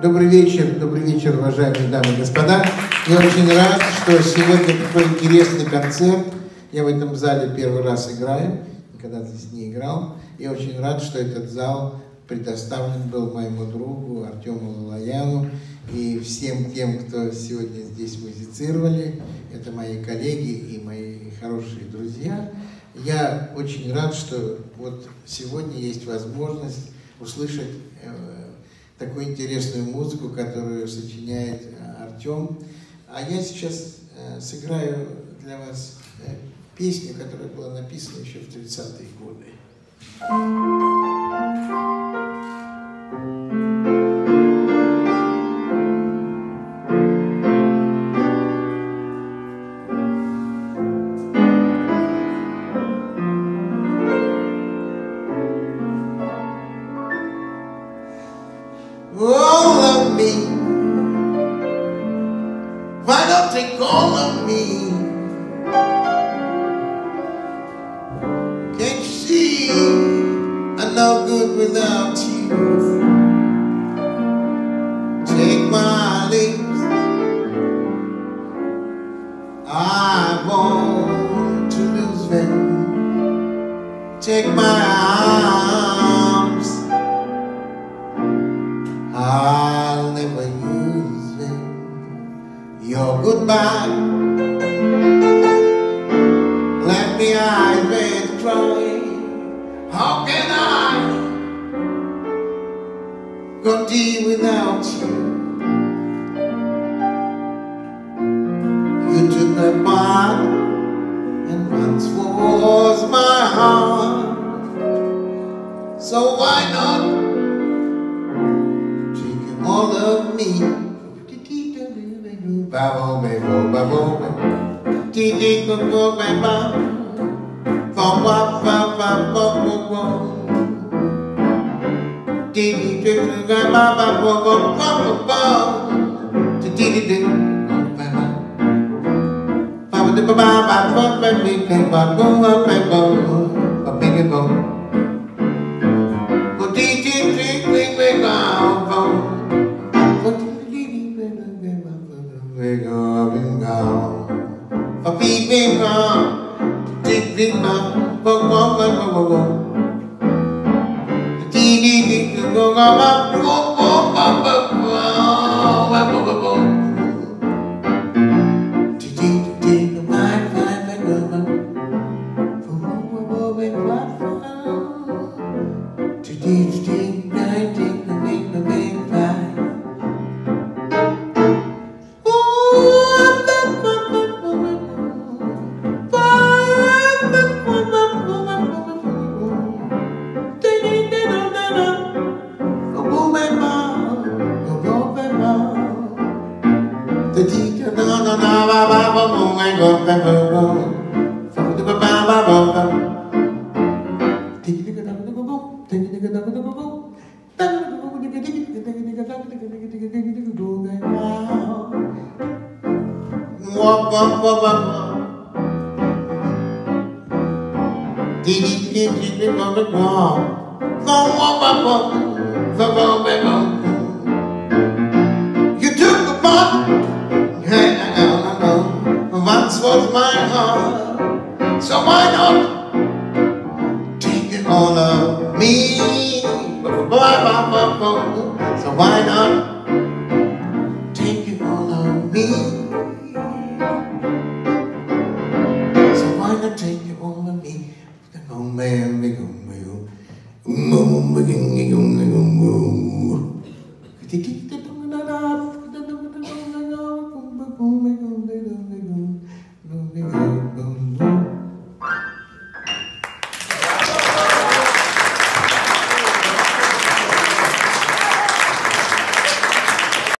Добрый вечер, добрый вечер, уважаемые дамы и господа. Я очень рад, что сегодня такой интересный концерт. Я в этом зале первый раз играю, никогда здесь не играл. Я очень рад, что этот зал предоставлен был моему другу Артему Лалаяну и всем тем, кто сегодня здесь музицировали. Это мои коллеги и мои хорошие друзья. Я очень рад, что вот сегодня есть возможность услышать э, такую интересную музыку, которую сочиняет э, Артем. А я сейчас э, сыграю для вас э, песню, которая была написана еще в 30-е годы. Why don't take all of me? Can't you see I'm no good without you? Take my lips. I want to lose them. Take my goodbye. Let me eyes been crying. How can I go continue without you? You took my mind and once was my heart. So why not take all of me? ba bo me bo ba bo me. Ti ti ko ko ba ba fa wa fa fa bo bo bo ti ti ti ti ba ba ba bo bo bo bo bo ti ti ti ba ba ba ba ba ba ba ba ba ba ba ba ba ba ba ba ba ding ma Each day. Did you get on the ground? So, so, so, so, so, so, of my heart. So why not